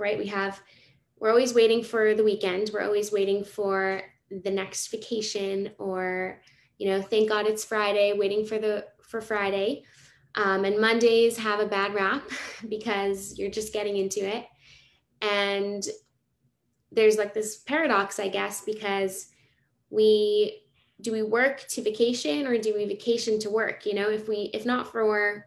right? We have, we're always waiting for the weekend. We're always waiting for the next vacation or, you know, thank God it's Friday, waiting for the, for Friday. Um, and Mondays have a bad rap because you're just getting into it. And there's like this paradox, I guess, because we do we work to vacation or do we vacation to work? You know, if we if not for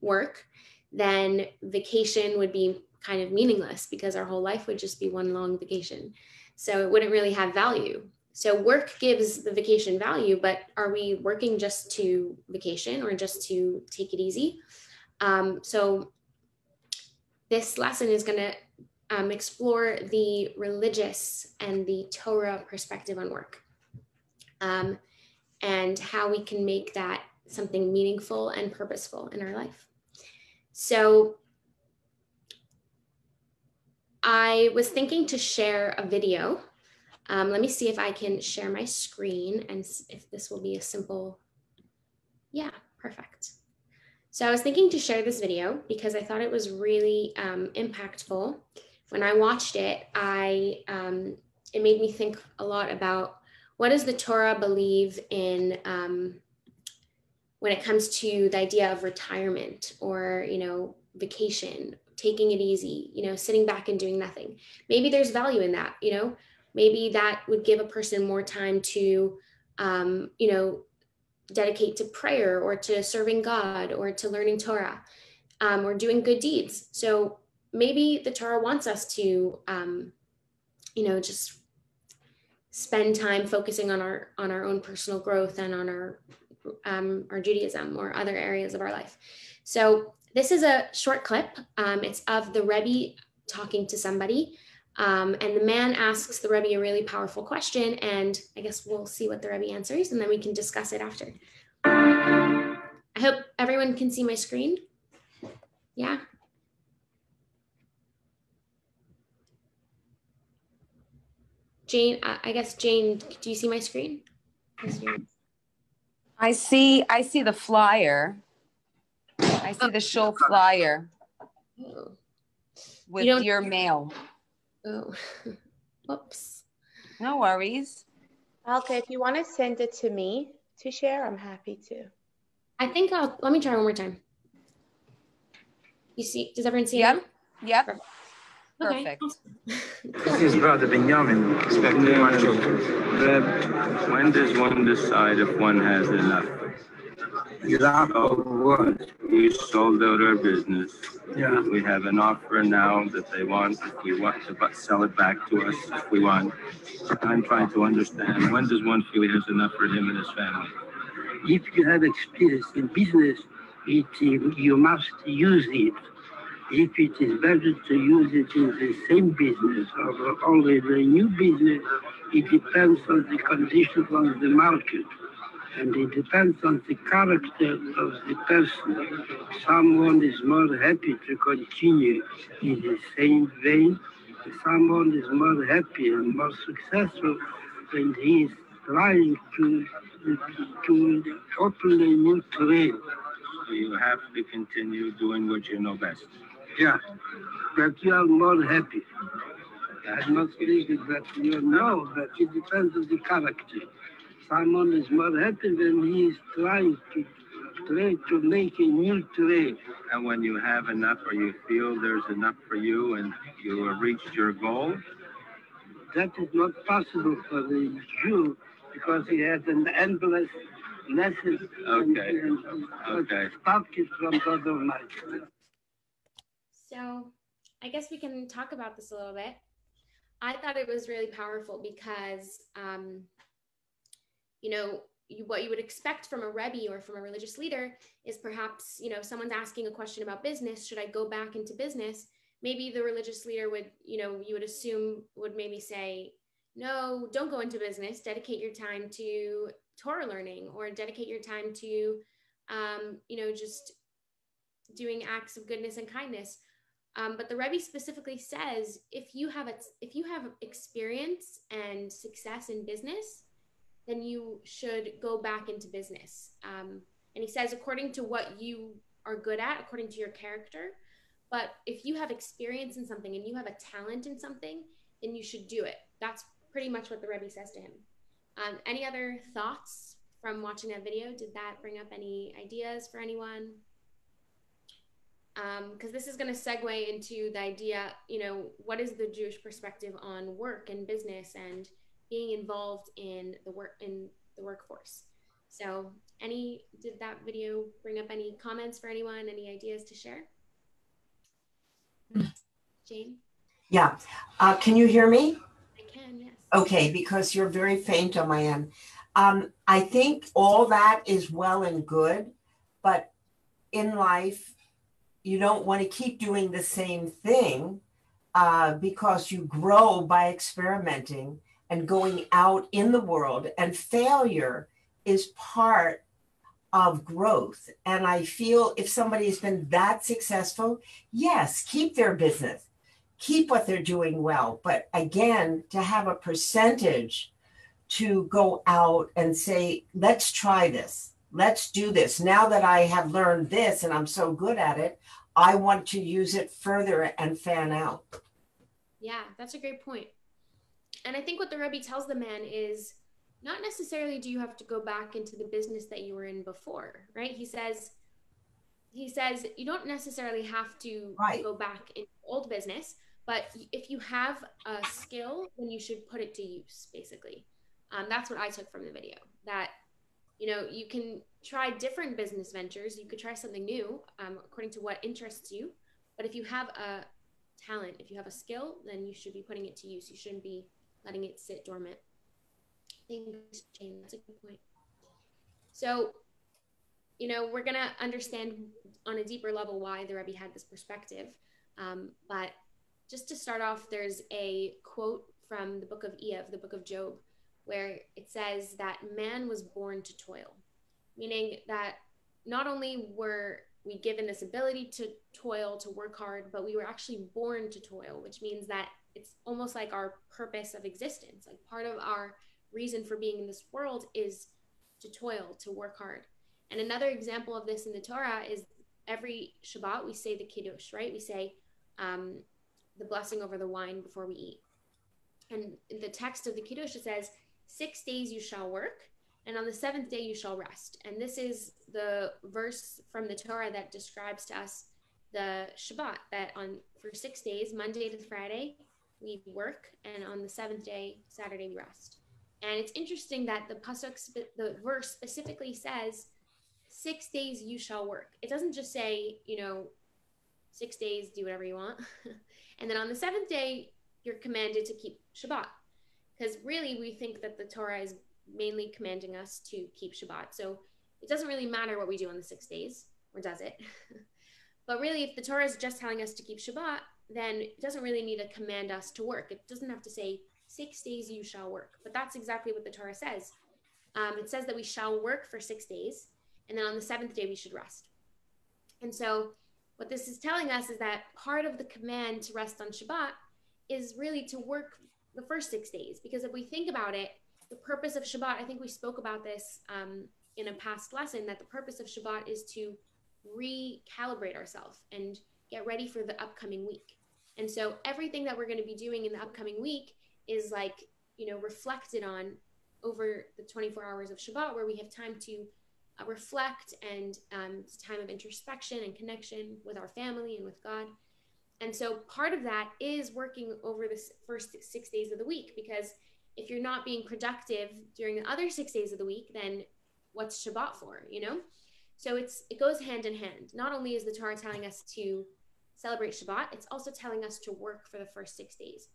work, then vacation would be kind of meaningless because our whole life would just be one long vacation. So it wouldn't really have value. So work gives the vacation value, but are we working just to vacation or just to take it easy? Um, so this lesson is going to um, explore the religious and the Torah perspective on work um, and how we can make that something meaningful and purposeful in our life. So I was thinking to share a video um, let me see if I can share my screen and if this will be a simple, yeah, perfect. So I was thinking to share this video because I thought it was really um, impactful. When I watched it, I um, it made me think a lot about what does the Torah believe in um, when it comes to the idea of retirement or you know vacation, taking it easy, you know, sitting back and doing nothing. Maybe there's value in that, you know? Maybe that would give a person more time to um, you know dedicate to prayer or to serving god or to learning torah um, or doing good deeds. So maybe the torah wants us to um, you know just spend time focusing on our on our own personal growth and on our um, our judaism or other areas of our life. So this is a short clip um, it's of the rebbe talking to somebody um, and the man asks the Rebbe a really powerful question, and I guess we'll see what the Rebbe answers, and then we can discuss it after. I hope everyone can see my screen. Yeah. Jane, I guess Jane, do you see my screen? I see. I see the flyer. I see the show flyer oh. with you your mail. Oh, whoops. No worries. Okay, if you want to send it to me to share, I'm happy to. I think I'll, let me try one more time. You see, does everyone see yep. it? Yep. Perfect. Okay. This is brother Benjamin. When does one decide if one has enough? What? We sold out our business. Yeah. We have an offer now that they want, if we want to sell it back to us, if we want. I'm trying to understand, when does one feel he has enough for him and his family? If you have experience in business, it, you must use it. If it is better to use it in the same business or only the new business, it depends on the conditions on the market and it depends on the character of the person. Someone is more happy to continue in the same vein. Someone is more happy and more successful when he is trying to to open a new trail. You have to continue doing what you know best. Yeah, but you are more happy. I'm not saying that you know, that it depends on the character someone is more happy when he is trying to try to make a new trade. And when you have enough or you feel there's enough for you and you have reached your goal? That is not possible for the Jew because he has an endless lesson. Okay. And, and, okay. Stop it from God Almighty. So I guess we can talk about this a little bit. I thought it was really powerful because um, you know, you, what you would expect from a rebbe or from a religious leader is perhaps, you know, someone's asking a question about business. Should I go back into business? Maybe the religious leader would, you know, you would assume would maybe say, no, don't go into business. Dedicate your time to Torah learning or dedicate your time to, um, you know, just doing acts of goodness and kindness. Um, but the Rebbe specifically says if you have a, if you have experience and success in business, then you should go back into business. Um, and he says, according to what you are good at, according to your character. But if you have experience in something and you have a talent in something, then you should do it. That's pretty much what the Rebbe says to him. Um, any other thoughts from watching that video? Did that bring up any ideas for anyone? Because um, this is going to segue into the idea, you know, what is the Jewish perspective on work and business and being involved in the work in the workforce? So, any did that video bring up any comments for anyone? Any ideas to share? Jane? Yeah. Uh, can you hear me? I can, yes. Okay, because you're very faint on my end. Um, I think all that is well and good, but in life, you don't want to keep doing the same thing uh, because you grow by experimenting and going out in the world, and failure is part of growth. And I feel if somebody has been that successful, yes, keep their business, keep what they're doing well. But again, to have a percentage to go out and say, let's try this, let's do this. Now that I have learned this and I'm so good at it, I want to use it further and fan out. Yeah, that's a great point. And I think what the Rebbe tells the man is not necessarily do you have to go back into the business that you were in before, right? He says, he says you don't necessarily have to right. go back in old business, but if you have a skill, then you should put it to use, basically. Um, that's what I took from the video. That you know you can try different business ventures. You could try something new um, according to what interests you. But if you have a talent, if you have a skill, then you should be putting it to use. You shouldn't be letting it sit dormant. That's a good point. So, you know, we're going to understand on a deeper level why the Rebbe had this perspective. Um, but just to start off, there's a quote from the book of Iyov, the book of Job, where it says that man was born to toil, meaning that not only were we given this ability to toil, to work hard, but we were actually born to toil, which means that it's almost like our purpose of existence. Like part of our reason for being in this world is to toil, to work hard. And another example of this in the Torah is every Shabbat we say the Kiddush, right? We say um, the blessing over the wine before we eat. And the text of the Kiddush, it says, Six days you shall work, and on the seventh day you shall rest. And this is the verse from the Torah that describes to us the Shabbat, that on for six days, Monday to Friday, we work, and on the seventh day, Saturday, we rest. And it's interesting that the pasuk, the verse specifically says, six days you shall work. It doesn't just say, you know, six days, do whatever you want. and then on the seventh day, you're commanded to keep Shabbat. Because really, we think that the Torah is mainly commanding us to keep Shabbat. So it doesn't really matter what we do on the six days, or does it? but really, if the Torah is just telling us to keep Shabbat, then it doesn't really need to command us to work. It doesn't have to say six days you shall work. But that's exactly what the Torah says. Um, it says that we shall work for six days, and then on the seventh day we should rest. And so, what this is telling us is that part of the command to rest on Shabbat is really to work the first six days. Because if we think about it, the purpose of Shabbat, I think we spoke about this um, in a past lesson, that the purpose of Shabbat is to recalibrate ourselves and get ready for the upcoming week. And so, everything that we're going to be doing in the upcoming week is like you know reflected on over the 24 hours of Shabbat, where we have time to uh, reflect and um, time of introspection and connection with our family and with God. And so part of that is working over the first six days of the week, because if you're not being productive during the other six days of the week, then what's Shabbat for, you know? So it's it goes hand in hand. Not only is the Torah telling us to celebrate Shabbat, it's also telling us to work for the first six days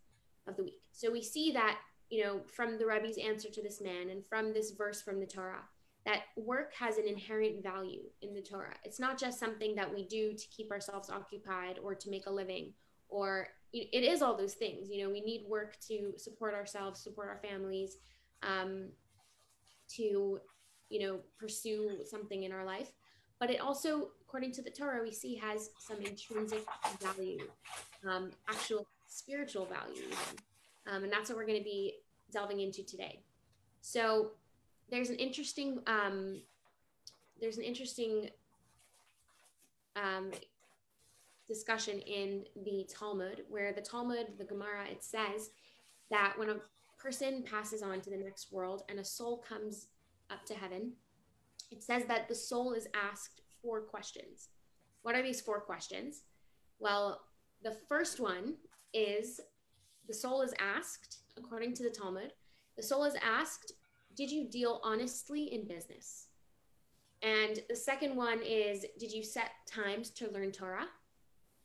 of the week. So we see that, you know, from the Rebbe's answer to this man and from this verse from the Torah, that work has an inherent value in the Torah. It's not just something that we do to keep ourselves occupied or to make a living, or it is all those things. You know, we need work to support ourselves, support our families, um, to, you know, pursue something in our life. But it also, according to the Torah, we see has some intrinsic value, um, actual spiritual value, um, and that's what we're going to be delving into today. So there's an interesting um, there's an interesting um, discussion in the Talmud, where the Talmud, the Gemara, it says that when a person passes on to the next world and a soul comes up to heaven, it says that the soul is asked four questions. What are these four questions? Well, the first one is the soul is asked, according to the Talmud, the soul is asked, Did you deal honestly in business? And the second one is, Did you set times to learn Torah?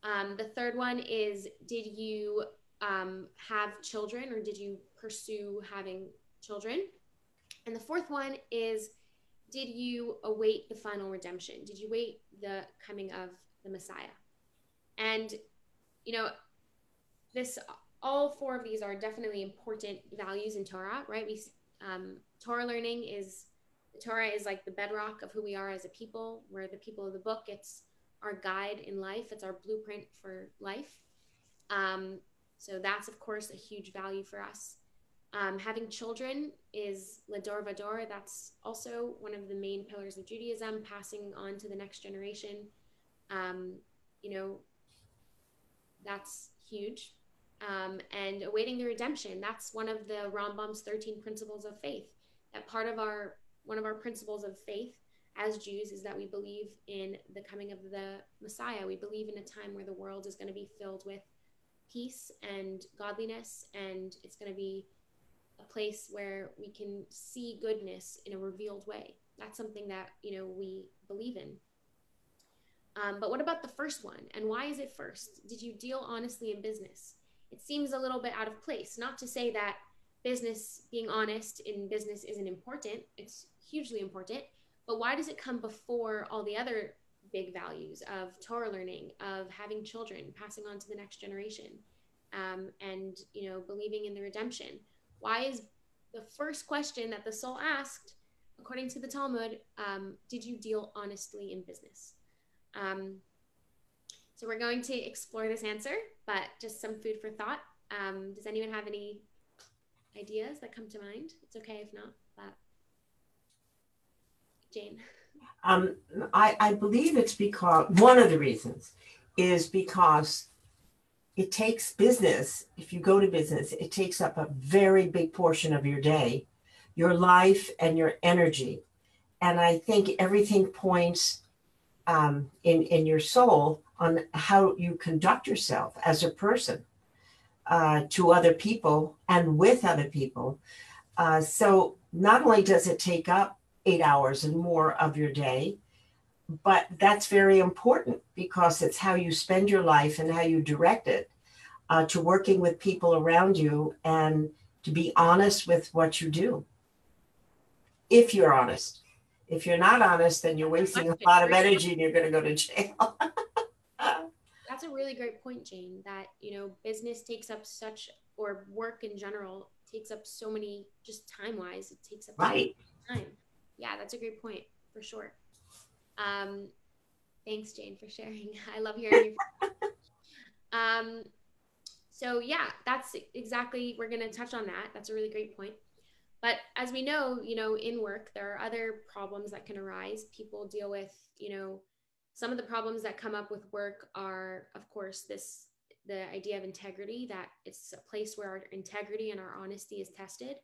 Um, the third one is, Did you um, have children or did you pursue having children? And the fourth one is, Did you await the final redemption? Did you wait the coming of the Messiah? And, you know, this all four of these are definitely important values in Torah, right? We um, Torah learning is Torah is like the bedrock of who we are as a people. We're the people of the book. It's our guide in life. It's our blueprint for life. Um, so that's of course a huge value for us. Um, having children is lador vador. That's also one of the main pillars of Judaism, passing on to the next generation. Um, you know, that's huge. Um, and awaiting the redemption. That's one of the Rambam's 13 principles of faith. That part of our, one of our principles of faith as Jews is that we believe in the coming of the Messiah. We believe in a time where the world is going to be filled with peace and godliness, and it's going to be a place where we can see goodness in a revealed way. That's something that, you know, we believe in. Um, but what about the first one? And why is it first? Did you deal honestly in business? It seems a little bit out of place. Not to say that business, being honest in business isn't important, it's hugely important. But why does it come before all the other big values of Torah learning, of having children, passing on to the next generation, um, and you know believing in the redemption? Why is the first question that the soul asked, according to the Talmud, um, did you deal honestly in business? Um, so we're going to explore this answer, but just some food for thought. Um, does anyone have any ideas that come to mind? It's okay if not. But Jane. Um, I, I believe it's because one of the reasons is because it takes business, if you go to business, it takes up a very big portion of your day, your life, and your energy. And I think everything points um, in, in your soul on how you conduct yourself as a person uh, to other people and with other people. Uh, so not only does it take up eight hours and more of your day, but that's very important because it's how you spend your life and how you direct it uh, to working with people around you and to be honest with what you do. If you're honest. If you're not honest, then you're wasting a lot of energy and you're going to go to jail. That's a really great point, Jane, that, you know, business takes up such, or work in general takes up so many, just time wise, it takes up right. time yeah, that's a great point for sure. Um, thanks, Jane, for sharing. I love hearing you. um, so yeah, that's exactly we're going to touch on that. That's a really great point. But as we know, you know, in work there are other problems that can arise. People deal with, you know, some of the problems that come up with work are, of course, this the idea of integrity that it's a place where our integrity and our honesty is tested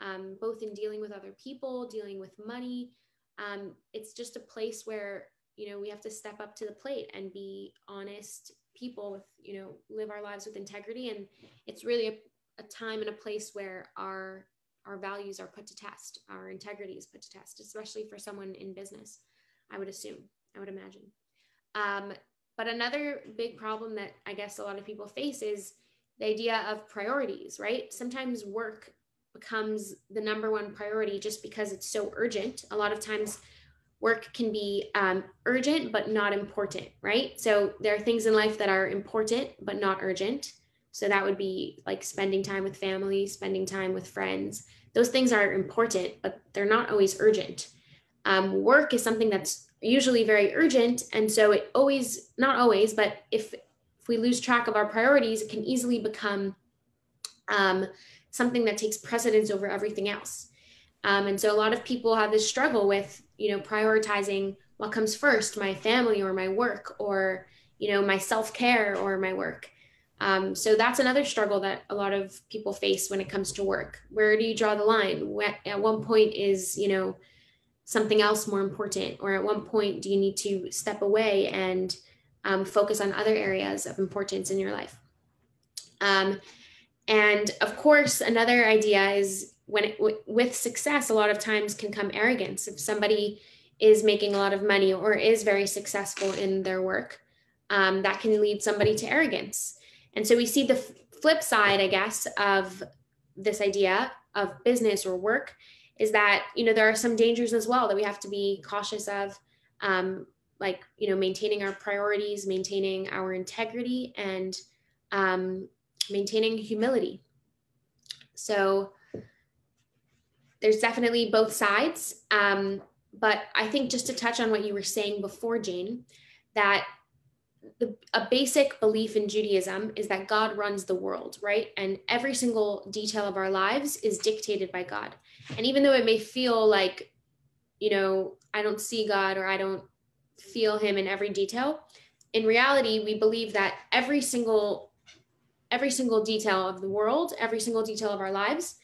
um, both in dealing with other people, dealing with money. Um, it's just a place where you know we have to step up to the plate and be honest people with you know live our lives with integrity, and it's really a, a time and a place where our our values are put to test, our integrity is put to test, especially for someone in business. I would assume, I would imagine. Um, but another big problem that I guess a lot of people face is the idea of priorities, right? Sometimes work becomes the number one priority just because it's so urgent. A lot of times, work can be um, urgent but not important, right? So there are things in life that are important but not urgent. So that would be like spending time with family, spending time with friends. Those things are important, but they're not always urgent. Um, work is something that's usually very urgent. And so it always, not always, but if, if we lose track of our priorities, it can easily become um, something that takes precedence over everything else. Um, and so a lot of people have this struggle with, you know, prioritizing what comes first, my family or my work, or, you know, my self care or my work. Um, so that's another struggle that a lot of people face when it comes to work. Where do you draw the line? At one point is, you know, something else more important, or at one point do you need to step away and um, focus on other areas of importance in your life? Um, and of course, another idea is when it, w- with success, a lot of times can come arrogance. If somebody is making a lot of money or is very successful in their work, um, that can lead somebody to arrogance. And so we see the f- flip side, I guess, of this idea of business or work is that you know there are some dangers as well that we have to be cautious of um, like you know maintaining our priorities maintaining our integrity and um, maintaining humility so there's definitely both sides um, but i think just to touch on what you were saying before jane that the, a basic belief in Judaism is that God runs the world, right? And every single detail of our lives is dictated by God. And even though it may feel like, you know, I don't see God or I don't feel him in every detail, in reality, we believe that every single every single detail of the world, every single detail of our lives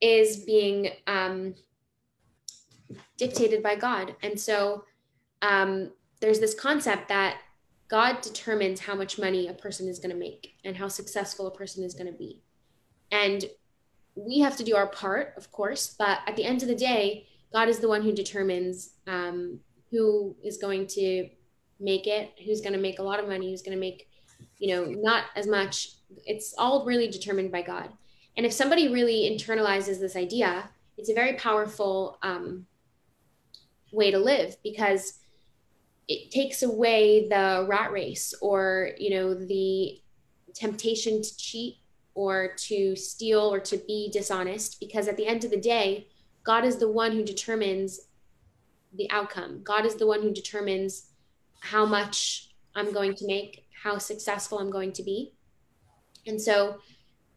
is being um, dictated by God. And so um, there's this concept that God determines how much money a person is going to make and how successful a person is going to be. And we have to do our part, of course, but at the end of the day, God is the one who determines um, who is going to make it, who's going to make a lot of money, who's going to make, you know, not as much. It's all really determined by God. And if somebody really internalizes this idea, it's a very powerful um, way to live because it takes away the rat race or you know the temptation to cheat or to steal or to be dishonest because at the end of the day god is the one who determines the outcome god is the one who determines how much i'm going to make how successful i'm going to be and so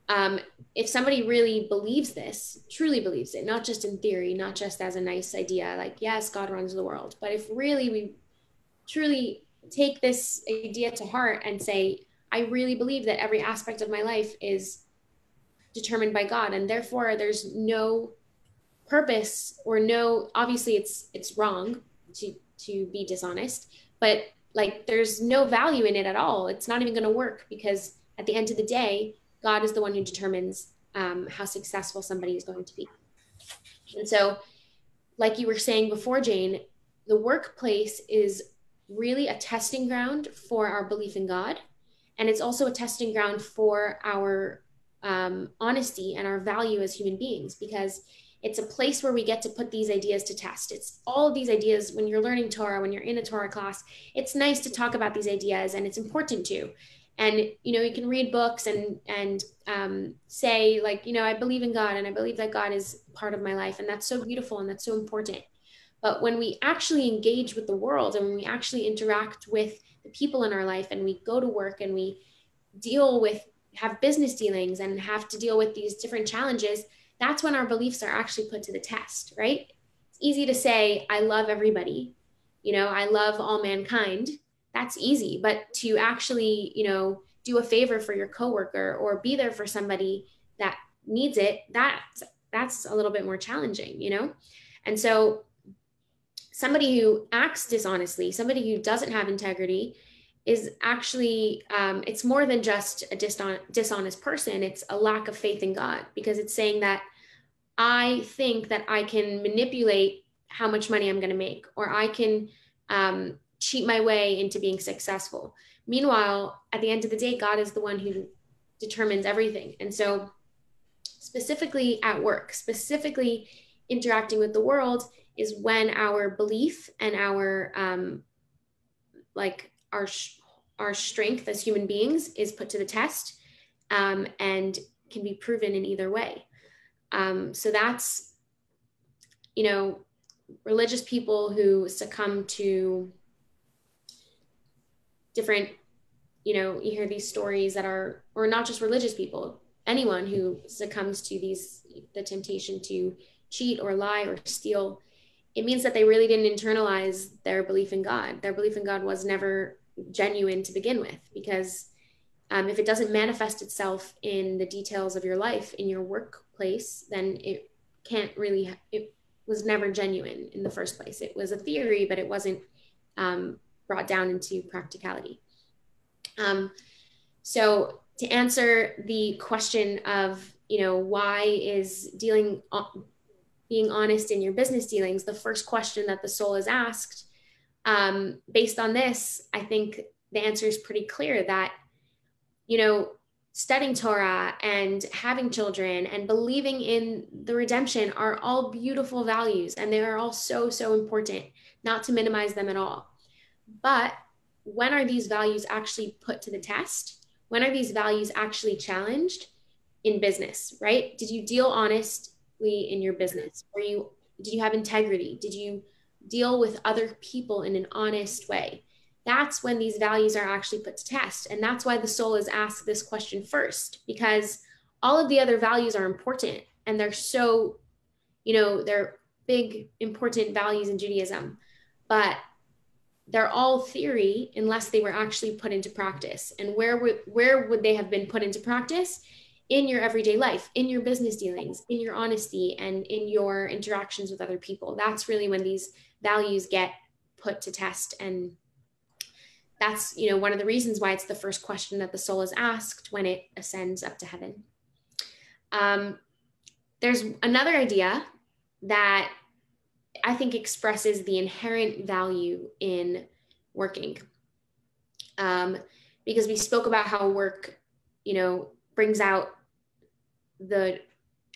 um, if somebody really believes this truly believes it not just in theory not just as a nice idea like yes god runs the world but if really we truly take this idea to heart and say, I really believe that every aspect of my life is determined by God. And therefore there's no purpose or no obviously it's it's wrong to to be dishonest, but like there's no value in it at all. It's not even gonna work because at the end of the day, God is the one who determines um, how successful somebody is going to be. And so, like you were saying before, Jane, the workplace is really a testing ground for our belief in God. And it's also a testing ground for our um, honesty and our value as human beings because it's a place where we get to put these ideas to test. It's all of these ideas when you're learning Torah, when you're in a Torah class, it's nice to talk about these ideas and it's important to. And you know, you can read books and and um, say like, you know, I believe in God and I believe that God is part of my life, and that's so beautiful and that's so important. But when we actually engage with the world and when we actually interact with the people in our life and we go to work and we deal with, have business dealings and have to deal with these different challenges, that's when our beliefs are actually put to the test, right? It's easy to say, I love everybody, you know, I love all mankind. That's easy. But to actually, you know, do a favor for your coworker or be there for somebody that needs it, that's that's a little bit more challenging, you know? And so somebody who acts dishonestly, somebody who doesn't have integrity, is actually um, it's more than just a dishon- dishonest person. It's a lack of faith in God because it's saying that I think that I can manipulate how much money I'm going to make, or I can um, cheat my way into being successful. Meanwhile, at the end of the day, God is the one who determines everything. And so, specifically at work, specifically interacting with the world, is when our belief and our um, like our our strength as human beings is put to the test um, and can be proven in either way. Um, so that's you know religious people who succumb to different you know you hear these stories that are or not just religious people anyone who succumbs to these the temptation to cheat or lie or steal it means that they really didn't internalize their belief in God. Their belief in God was never genuine to begin with because um, if it doesn't manifest itself in the details of your life in your workplace then it can't really it was never genuine in the first place it was a theory but it wasn't um, brought down into practicality. Um, so to answer the question of you know why is dealing being honest in your business dealings the first question that the soul is asked um, based on this i think the answer is pretty clear that you know studying torah and having children and believing in the redemption are all beautiful values and they are all so so important not to minimize them at all but when are these values actually put to the test? When are these values actually challenged in business right? Did you deal honestly in your business? Were you did you have integrity? Did you deal with other people in an honest way? That's when these values are actually put to test. And that's why the soul is asked this question first because all of the other values are important and they're so you know they're big important values in judaism. But they're all theory unless they were actually put into practice. And where would where would they have been put into practice? In your everyday life, in your business dealings, in your honesty, and in your interactions with other people. That's really when these values get put to test. And that's you know one of the reasons why it's the first question that the soul is asked when it ascends up to heaven. Um, there's another idea that I think expresses the inherent value in working. Um, because we spoke about how work, you know, brings out the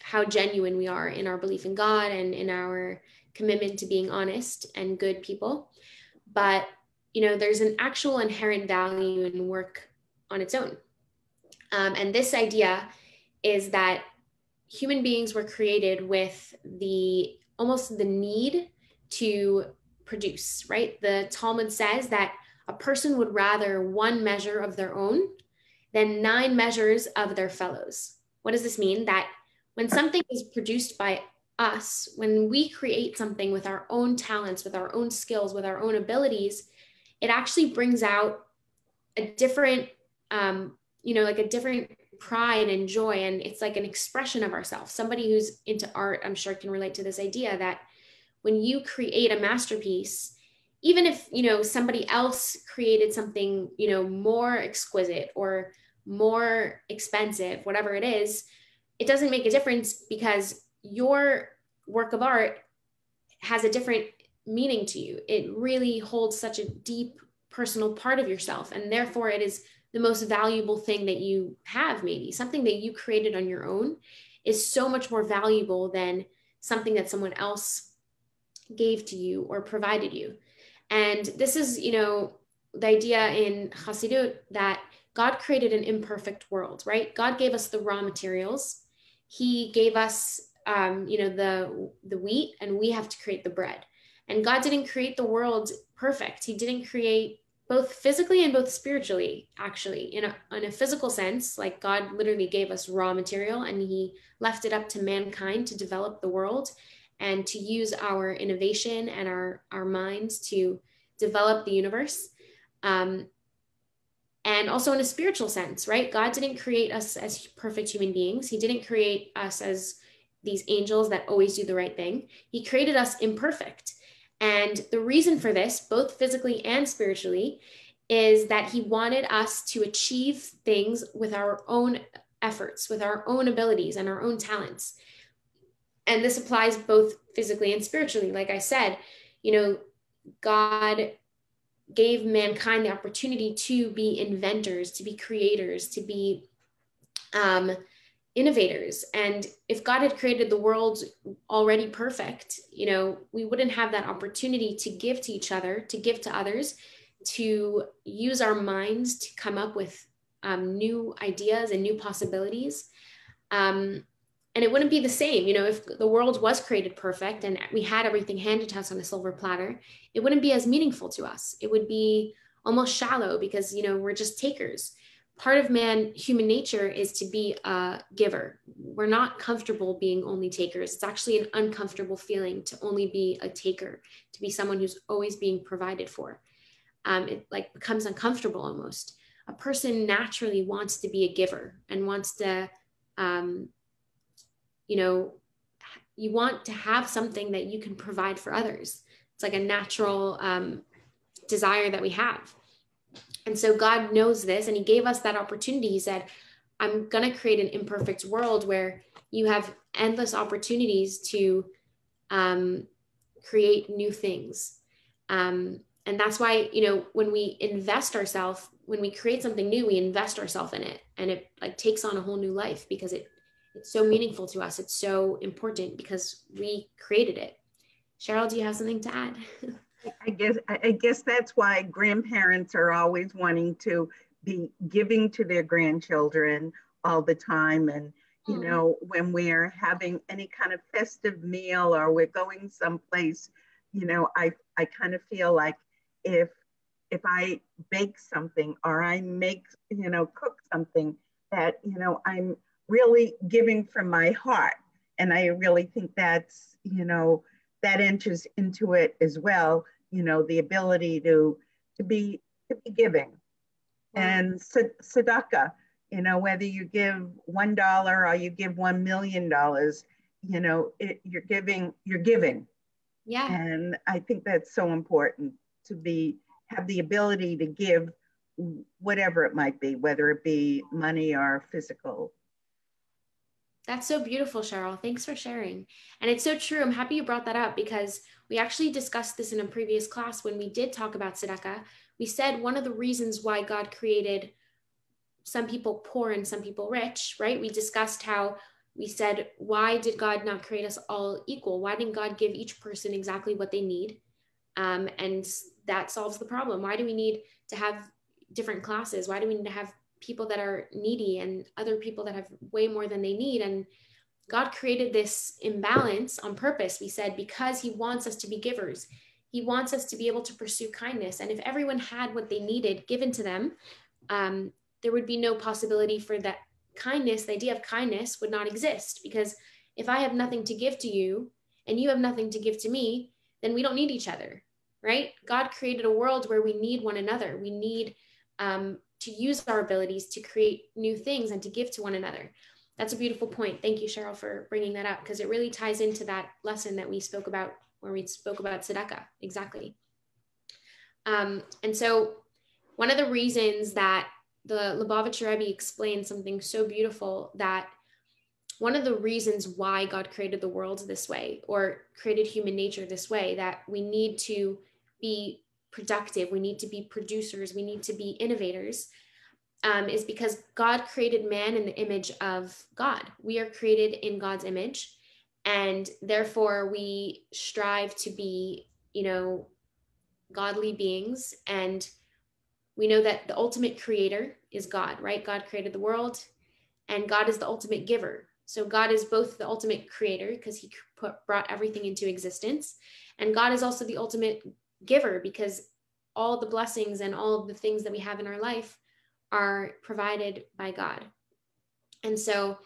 how genuine we are in our belief in God and in our commitment to being honest and good people. But, you know, there's an actual inherent value in work on its own. Um, and this idea is that human beings were created with the almost the need to produce, right? The Talmud says that a person would rather one measure of their own than nine measures of their fellows. What does this mean? That when something is produced by us, when we create something with our own talents, with our own skills, with our own abilities, it actually brings out a different, um, you know, like a different pride and joy and it's like an expression of ourselves. Somebody who's into art i'm sure can relate to this idea that when you create a masterpiece even if you know somebody else created something you know more exquisite or more expensive whatever it is it doesn't make a difference because your work of art has a different meaning to you. It really holds such a deep personal part of yourself and therefore it is the most valuable thing that you have, maybe something that you created on your own is so much more valuable than something that someone else gave to you or provided you. And this is, you know, the idea in Hasidut that God created an imperfect world, right? God gave us the raw materials. He gave us, um, you know, the the wheat, and we have to create the bread. And God didn't create the world perfect. He didn't create both physically and both spiritually actually. In a, in a physical sense like god literally gave us raw material and he left it up to mankind to develop the world and to use our innovation and our our minds to develop the universe. Um, and also in a spiritual sense right? God didn't create us as perfect human beings. He didn't create us as these angels that always do the right thing. He created us imperfect and the reason for this, both physically and spiritually, is that he wanted us to achieve things with our own efforts, with our own abilities and our own talents. And this applies both physically and spiritually. Like I said, you know, God gave mankind the opportunity to be inventors, to be creators, to be um, innovators. And if god had created the world already perfect you know we wouldn't have that opportunity to give to each other to give to others to use our minds to come up with um, new ideas and new possibilities. Um, and it wouldn't be the same you know if the world was created perfect and we had everything handed to us on a silver platter it wouldn't be as meaningful to us. It would be almost shallow because you know we're just takers part of man human nature is to be a giver we're not comfortable being only takers it's actually an uncomfortable feeling to only be a taker to be someone who's always being provided for um, it like becomes uncomfortable almost. A person naturally wants to be a giver and wants to, um, you know, you want to have something that you can provide for others. It's like a natural um, desire that we have. And so God knows this and He gave us that opportunity. He said, I'm going to create an imperfect world where you have endless opportunities to um, create new things. Um, and that's why, you know, when we invest ourselves, when we create something new, we invest ourselves in it and it like takes on a whole new life because it it's so meaningful to us. It's so important because we created it. Cheryl, do you have something to add? I guess I guess that's why grandparents are always wanting to be giving to their grandchildren all the time and you mm. know when we're having any kind of festive meal or we're going someplace you know i i kind of feel like if if i bake something or i make you know cook something that you know i'm really giving from my heart and i really think that's you know that enters into it as well you know the ability to to be to be giving. And tzedakah you know whether you give one dollar or you give one million dollars you know it, you're giving you're giving. Yeah. And i think that's so important to be have the ability to give whatever it might be whether it be money or physical that's so beautiful, Cheryl. Thanks for sharing. And it's so true. I'm happy you brought that up because we actually discussed this in a previous class when we did talk about tzedakah. We said one of the reasons why God created some people poor and some people rich, right? We discussed how we said, why did God not create us all equal? Why didn't God give each person exactly what they need? Um, and that solves the problem. Why do we need to have different classes? Why do we need to have people that are needy and other people that have way more than they need. And God created this imbalance on purpose. We said, because He wants us to be givers, He wants us to be able to pursue kindness. And if everyone had what they needed given to them, um, there would be no possibility for that kindness, the idea of kindness would not exist. Because if I have nothing to give to you and you have nothing to give to me, then we don't need each other, right? God created a world where we need one another. We need um, to use our abilities to create new things and to give to one another. That's a beautiful point. Thank you, Cheryl, for bringing that up because it really ties into that lesson that we spoke about where we spoke about tzedakah. Exactly. Um, and so, one of the reasons that the Lubavitcher Rebbe explained something so beautiful that one of the reasons why God created the world this way or created human nature this way, that we need to be productive, we need to be producers, we need to be innovators, um, is because God created man in the image of God. We are created in God's image, and therefore we strive to be, you know, godly beings. And we know that the ultimate creator is God, right? God created the world, and God is the ultimate giver. So God is both the ultimate creator because he put, brought everything into existence, and God is also the ultimate giver because all the blessings and all the things that we have in our life are provided by God. And so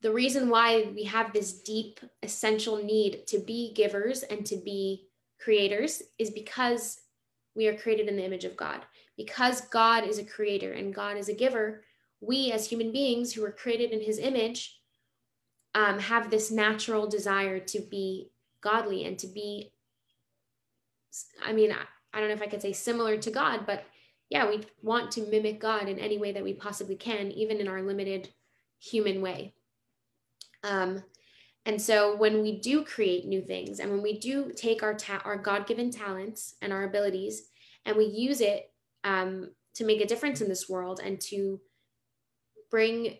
the reason why we have this deep essential need to be givers and to be creators is because we are created in the image of God. Because God is a creator and God is a giver, we as human beings who are created in his image um, have this natural desire to be godly and to be I mean, I don't know if I could say similar to God, but yeah, we want to mimic God in any way that we possibly can, even in our limited human way. Um, and so when we do create new things and when we do take our ta- our God-given talents and our abilities and we use it um, to make a difference in this world and to bring,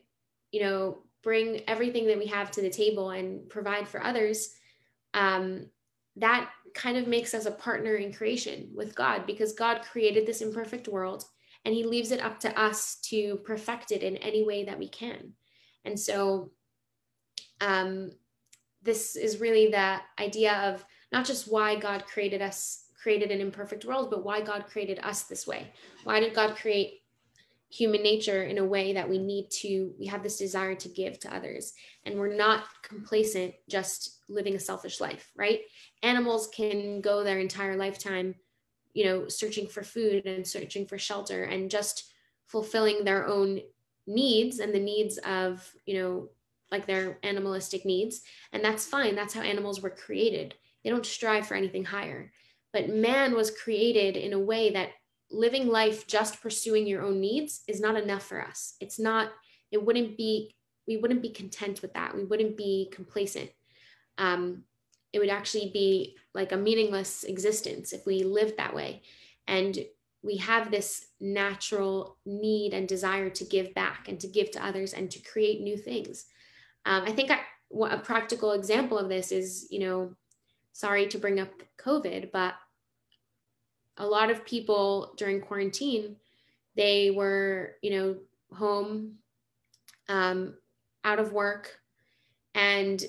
you know, bring everything that we have to the table and provide for others, um, that kind of makes us a partner in creation with God because God created this imperfect world and he leaves it up to us to perfect it in any way that we can. And so um, this is really the idea of not just why God created us, created an imperfect world, but why God created us this way. Why did God create human nature in a way that we need to we have this desire to give to others and we're not complacent just living a selfish life right animals can go their entire lifetime you know, searching for food and searching for shelter and just fulfilling their own needs and the needs of, you know, like their animalistic needs. And that's fine. That's how animals were created. They don't strive for anything higher. But man was created in a way that living life just pursuing your own needs is not enough for us. It's not, it wouldn't be, we wouldn't be content with that. We wouldn't be complacent. Um, it would actually be like a meaningless existence if we lived that way. And we have this natural need and desire to give back and to give to others and to create new things. Um, I think I, a practical example of this is, you know, sorry to bring up COVID, but a lot of people during quarantine, they were, you know, home, um, out of work, and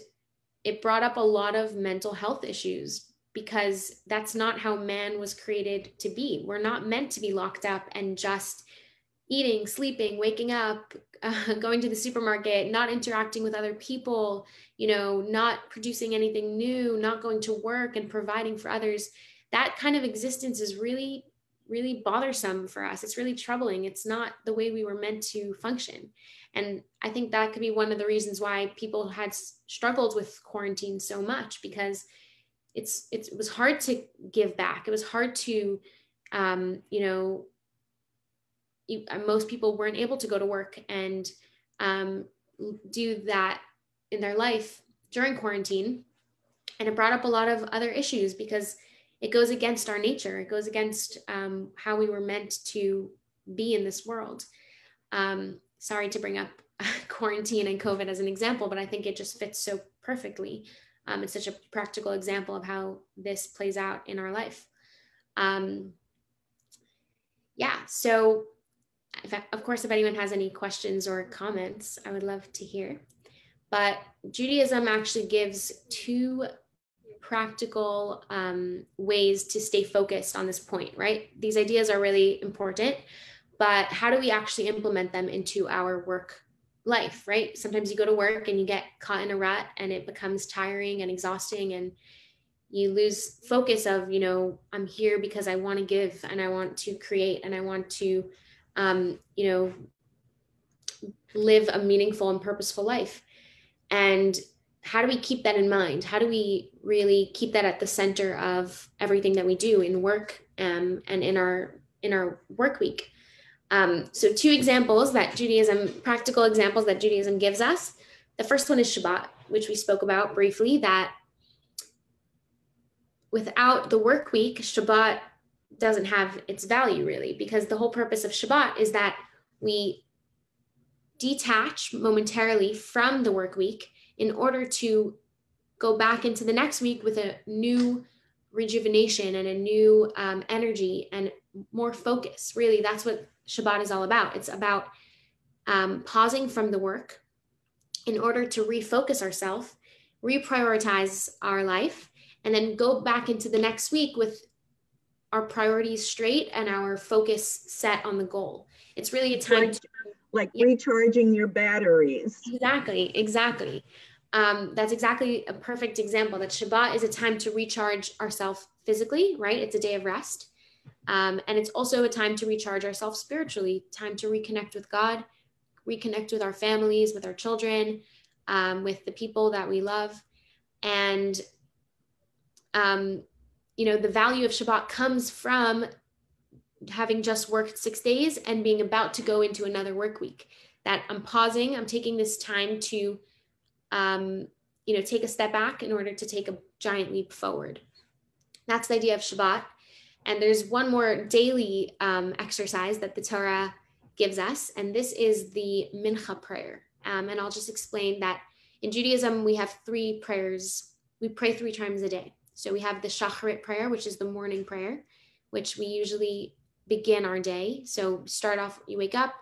it brought up a lot of mental health issues because that's not how man was created to be. We're not meant to be locked up and just eating, sleeping, waking up, uh, going to the supermarket, not interacting with other people, you know, not producing anything new, not going to work and providing for others. That kind of existence is really, really bothersome for us. It's really troubling. It's not the way we were meant to function. And I think that could be one of the reasons why people had struggled with quarantine so much because it's, it's it was hard to give back. It was hard to, um, you know, you, uh, most people weren't able to go to work and um, do that in their life during quarantine. And it brought up a lot of other issues because it goes against our nature. It goes against um, how we were meant to be in this world. Um, sorry to bring up quarantine and COVID as an example, but I think it just fits so perfectly. Um, it's such a practical example of how this plays out in our life. Um, yeah, so if, of course, if anyone has any questions or comments, I would love to hear. But Judaism actually gives two practical um, ways to stay focused on this point, right? These ideas are really important, but how do we actually implement them into our work life, right? Sometimes you go to work and you get caught in a rut and it becomes tiring and exhausting and you lose focus of, you know, I'm here because I want to give and I want to create and I want to um, you know, live a meaningful and purposeful life. And how do we keep that in mind? How do we really keep that at the center of everything that we do in work um, and in our in our work week? Um, so two examples that Judaism, practical examples that Judaism gives us. The first one is Shabbat, which we spoke about briefly. That without the work week, Shabbat doesn't have its value really because the whole purpose of Shabbat is that we detach momentarily from the work week in order to go back into the next week with a new rejuvenation and a new um, energy and more focus. Really, that's what Shabbat is all about. It's about um, pausing from the work in order to refocus ourselves, reprioritize our life, and then go back into the next week with our priorities straight and our focus set on the goal. It's really a time like, to like yeah. recharging your batteries. Exactly, exactly. Um, that's exactly a perfect example that Shabbat is a time to recharge ourselves physically, right? It's a day of rest. Um, and it's also a time to recharge ourselves spiritually, time to reconnect with God, reconnect with our families, with our children, um, with the people that we love. And um, you know, the value of Shabbat comes from having just worked six days and being about to go into another work week. That I'm pausing, I'm taking this time to, um, you know, take a step back in order to take a giant leap forward. That's the idea of Shabbat. And there's one more daily um, exercise that the Torah gives us, and this is the Mincha prayer. Um, and I'll just explain that in Judaism, we have three prayers. We pray three times a day. So we have the Shacharit prayer, which is the morning prayer, which we usually begin our day. So start off, you wake up,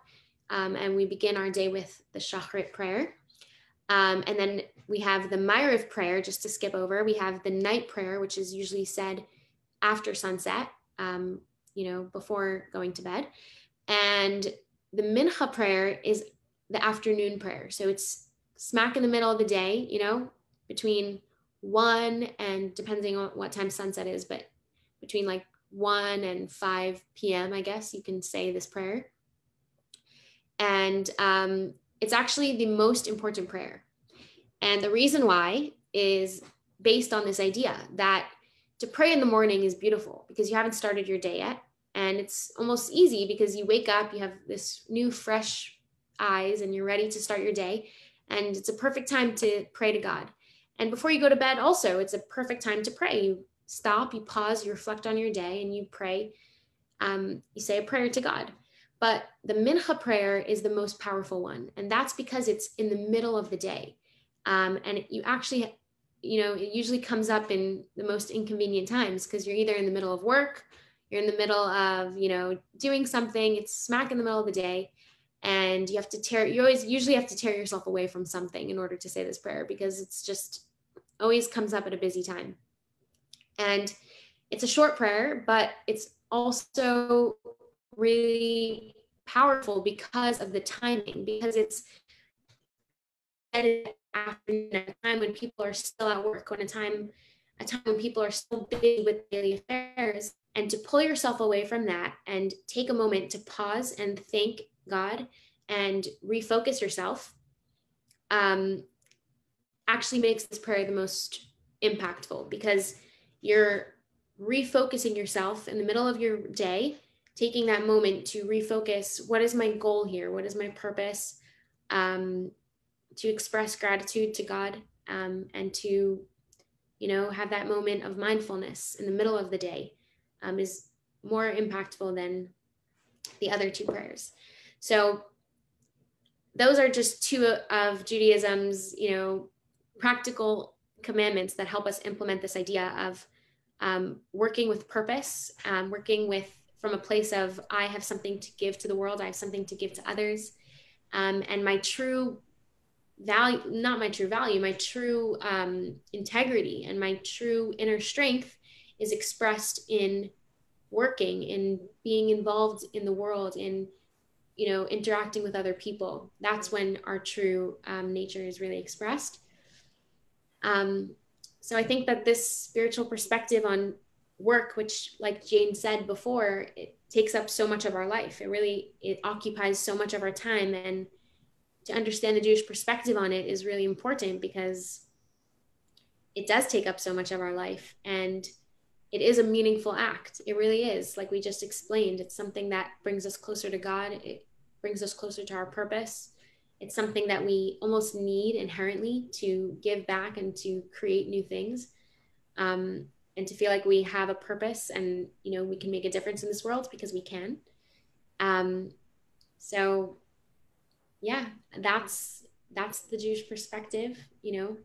um, and we begin our day with the Shacharit prayer. Um, and then we have the Ma'ariv prayer, just to skip over. We have the night prayer, which is usually said after sunset, um, you know, before going to bed. And the Mincha prayer is the afternoon prayer. So it's smack in the middle of the day, you know, between one and depending on what time sunset is, but between like 1 and 5 p.m., I guess you can say this prayer. And um, it's actually the most important prayer. And the reason why is based on this idea that to pray in the morning is beautiful because you haven't started your day yet. And it's almost easy because you wake up, you have this new, fresh eyes, and you're ready to start your day. And it's a perfect time to pray to God. And before you go to bed, also, it's a perfect time to pray. You stop, you pause, you reflect on your day, and you pray. Um, you say a prayer to God. But the mincha prayer is the most powerful one. And that's because it's in the middle of the day. Um, and you actually, you know, it usually comes up in the most inconvenient times because you're either in the middle of work, you're in the middle of, you know, doing something, it's smack in the middle of the day. And you have to tear, you always usually have to tear yourself away from something in order to say this prayer because it's just always comes up at a busy time. And it's a short prayer, but it's also really powerful because of the timing, because it's afternoon at a time when people are still at work, when a time a time when people are still busy with daily affairs, and to pull yourself away from that and take a moment to pause and thank God and refocus yourself um, actually makes this prayer the most impactful because you're refocusing yourself in the middle of your day, taking that moment to refocus what is my goal here? What is my purpose? Um, to express gratitude to God um, and to, you know, have that moment of mindfulness in the middle of the day um, is more impactful than the other two prayers. So those are just two of Judaism's, you know, practical commandments that help us implement this idea of um, working with purpose, um, working with from a place of I have something to give to the world, I have something to give to others, um, and my true value, not my true value, my true um, integrity and my true inner strength is expressed in working, in being involved in the world, in you know interacting with other people. That's when our true um, nature is really expressed. Um, so I think that this spiritual perspective on work, which, like Jane said before, it takes up so much of our life. It really it occupies so much of our time, and to understand the Jewish perspective on it is really important because it does take up so much of our life, and it is a meaningful act. It really is, like we just explained. It's something that brings us closer to God. It brings us closer to our purpose it's something that we almost need inherently to give back and to create new things um, and to feel like we have a purpose and you know we can make a difference in this world because we can. Um, so yeah that's that's the jewish perspective you know?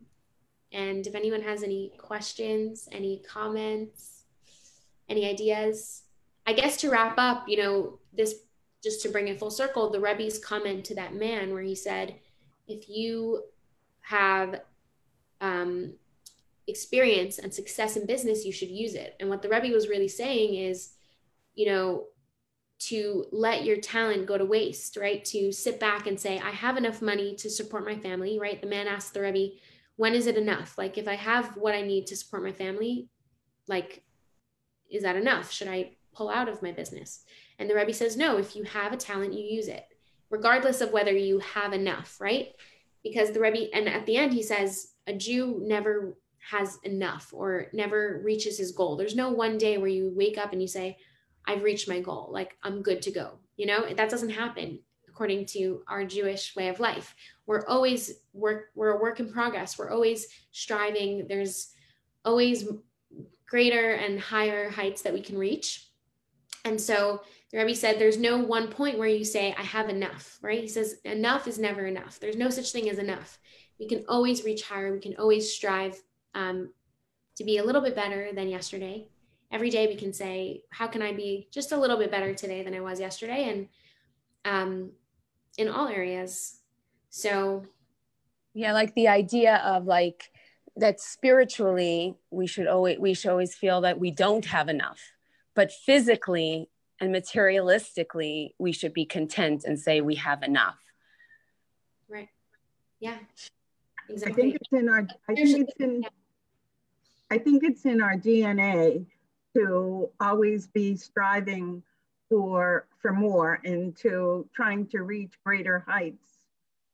And if anyone has any questions any comments any ideas i guess to wrap up you know this just to bring it full circle, the Rebbe's comment to that man where he said, if you have um, experience and success in business, you should use it. And what the Rebbe was really saying is, you know, to let your talent go to waste, right? To sit back and say, I have enough money to support my family, right? The man asked the Rebbe, when is it enough? Like, if I have what I need to support my family, like, is that enough? Should I pull out of my business? And the Rebbe says, no, if you have a talent, you use it, regardless of whether you have enough, right? Because the Rebbe, and at the end, he says, a Jew never has enough or never reaches his goal. There's no one day where you wake up and you say, I've reached my goal, like I'm good to go. You know, that doesn't happen according to our Jewish way of life. We're always work, we're a work in progress. We're always striving. There's always greater and higher heights that we can reach. And so the Rebbe said, there's no one point where you say, I have enough, right? He says, enough is never enough. There's no such thing as enough. We can always reach higher. We can always strive um, to be a little bit better than yesterday. Every day we can say, how can I be just a little bit better today than I was yesterday? And um, in all areas. So, yeah, like the idea of like that spiritually, we should always we should always feel that we don't have enough, but physically and materialistically we should be content and say we have enough right yeah exactly. i think it's in our i think it's in i think it's in our dna to always be striving for for more and to trying to reach greater heights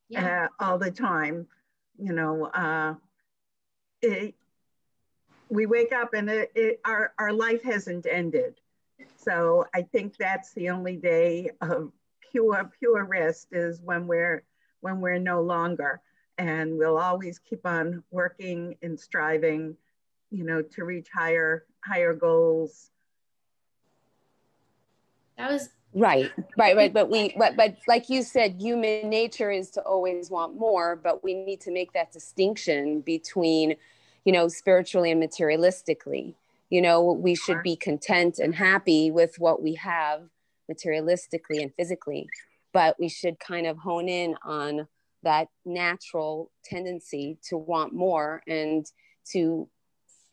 Yeah. uh, all the time. You know, uh, it, we wake up and it, it, our, our life hasn't ended. So I think that's the only day of pure, pure rest is when we're, when we're no longer. And we'll always keep on working and striving, you know, to reach higher, higher goals. That was Right, right, right. But we, but, but like you said, human nature is to always want more, but we need to make that distinction between, you know, spiritually and materialistically. You know, we should be content and happy with what we have materialistically and physically, but we should kind of hone in on that natural tendency to want more and to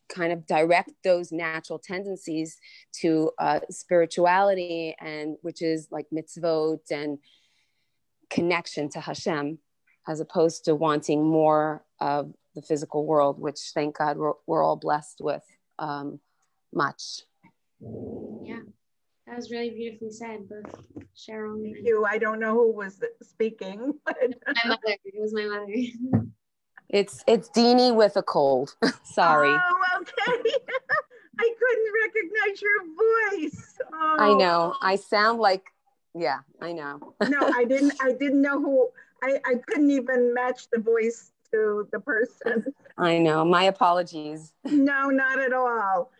kind of direct those natural tendencies to uh, spirituality and which is like mitzvot and connection to Hashem, as opposed to wanting more of the physical world, which thank God we're, we're all blessed with um, much. yeah. That was really beautifully said, both Cheryl Thank you. I don't know who was speaking, but my mother. It was my mother. It's it's Deanie with a cold. Sorry. Oh, okay. I couldn't recognize your voice. Oh. I know. I sound like yeah, I know. no, I didn't. I didn't know who. I, I couldn't even match the voice to the person. I know. My apologies. No, not at all.